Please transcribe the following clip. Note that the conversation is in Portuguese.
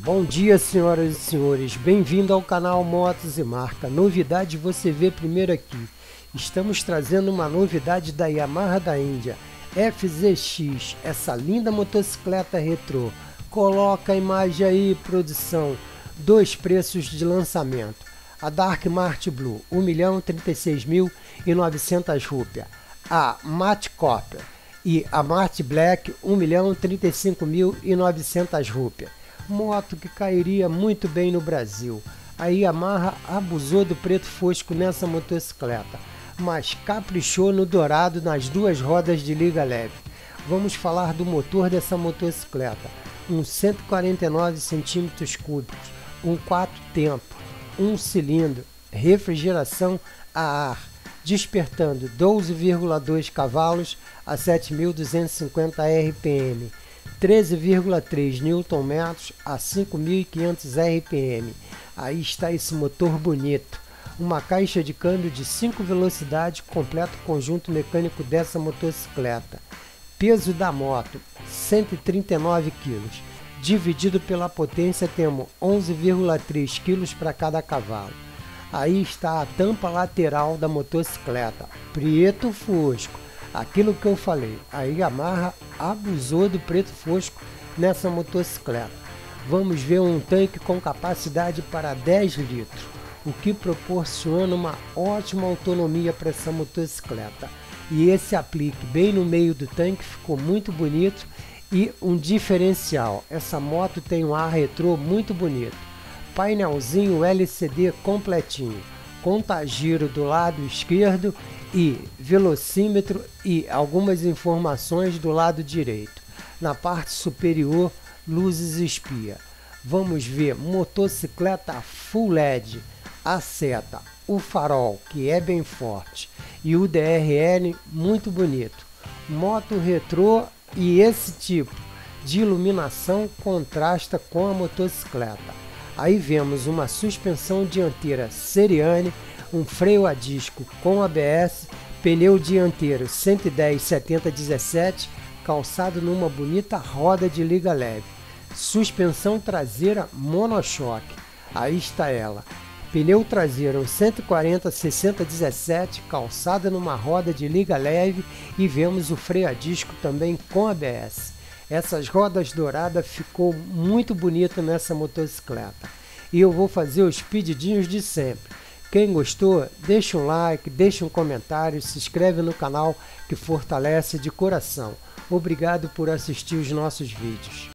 Bom dia, senhoras e senhores. Bem-vindo ao canal Motos e Marca. Novidade você vê primeiro aqui. Estamos trazendo uma novidade da Yamaha da Índia, FZX, essa linda motocicleta retrô. Coloca a imagem aí, produção. Dois preços de lançamento. A Dark Mart Blue, 1.036.900 rúpias. A Matte Copper e a Mart Black, 1.035.900 rúpias moto que cairia muito bem no Brasil. A Yamaha abusou do preto fosco nessa motocicleta, mas caprichou no dourado nas duas rodas de liga leve. Vamos falar do motor dessa motocicleta, um 149 centímetros cúbicos, um 4 tempo, um cilindro, refrigeração a ar, despertando 12,2 cavalos a 7.250 RPM 13,3 Nm a 5.500 RPM. Aí está esse motor bonito. Uma caixa de câmbio de 5 velocidades completa o conjunto mecânico dessa motocicleta. Peso da moto 139 kg. Dividido pela potência temos 11,3 kg para cada cavalo. Aí está a tampa lateral da motocicleta, preto fosco aquilo que eu falei, a Yamaha abusou do preto fosco nessa motocicleta. Vamos ver um tanque com capacidade para 10 litros, o que proporciona uma ótima autonomia para essa motocicleta. E esse aplique bem no meio do tanque ficou muito bonito e um diferencial. Essa moto tem um ar retrô muito bonito. Painelzinho LCD completinho contagiro do lado esquerdo e velocímetro e algumas informações do lado direito. Na parte superior, luzes espia. Vamos ver motocicleta full LED, a seta, o farol que é bem forte e o DRL muito bonito. Moto retrô e esse tipo de iluminação contrasta com a motocicleta. Aí vemos uma suspensão dianteira Seriane, um freio a disco com ABS, pneu dianteiro 110 70 17, calçado numa bonita roda de liga leve. Suspensão traseira monochoque. Aí está ela. Pneu traseiro 140 60 17, calçada numa roda de liga leve e vemos o freio a disco também com ABS. Essas rodas douradas ficou muito bonita nessa motocicleta. E eu vou fazer os pedidinhos de sempre. Quem gostou, deixa um like, deixa um comentário, se inscreve no canal que fortalece de coração. Obrigado por assistir os nossos vídeos.